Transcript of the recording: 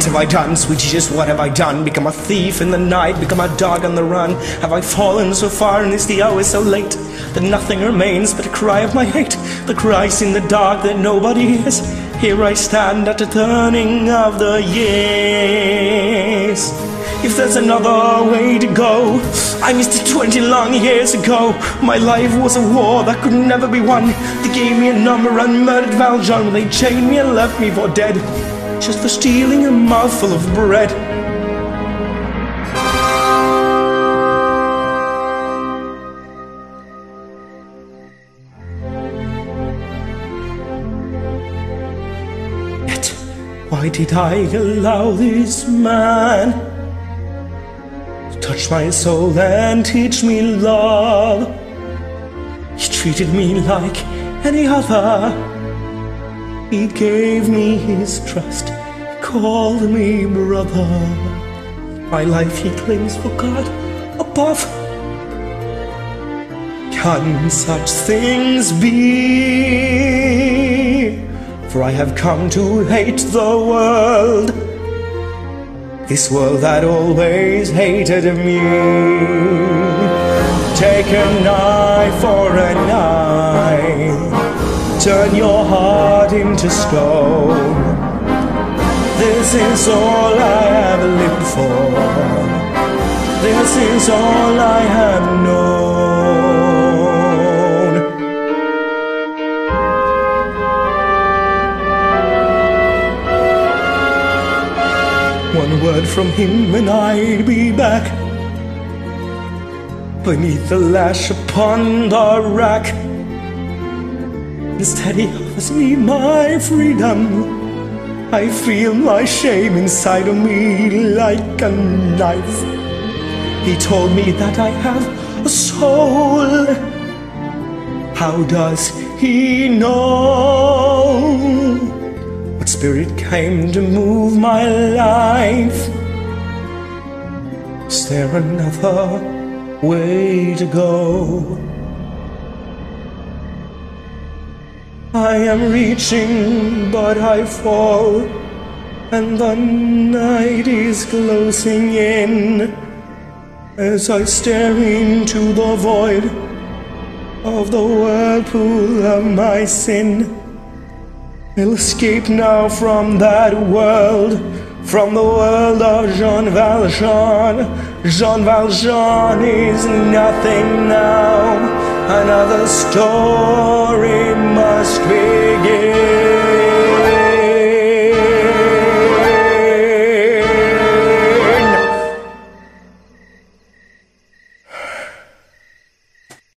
What have I done, sweet Jesus? What have I done? Become a thief in the night, become a dog on the run. Have I fallen so far, and is the hour so late that nothing remains but a cry of my hate? The cries in the dark that nobody hears. Here I stand at the turning of the years. If there's another way to go, I missed it 20 long years ago. My life was a war that could never be won. They gave me a number and murdered Valjean. They chained me and left me for dead, just for stealing a mouthful of bread. Yet, why did I allow this man? Touch my soul and teach me love. He treated me like any other. He gave me his trust, called me brother. My life he claims for God above. Can such things be? For I have come to hate the world this world that always hated me. Take a knife for a knife, turn your heart into stone. This is all I have lived for. This is all I have known. One word from him and I'd be back. Beneath the lash upon the rack. Instead he offers me my freedom. I feel my shame inside of me like a knife. He told me that I have a soul. How does he know? What spirit came to move my life? Is there another way to go? I am reaching, but I fall, and the night is closing in as I stare into the void of the whirlpool of my sin. I'll escape now from that world, from the world of Jean Valjean. Jean Valjean is nothing now, another story.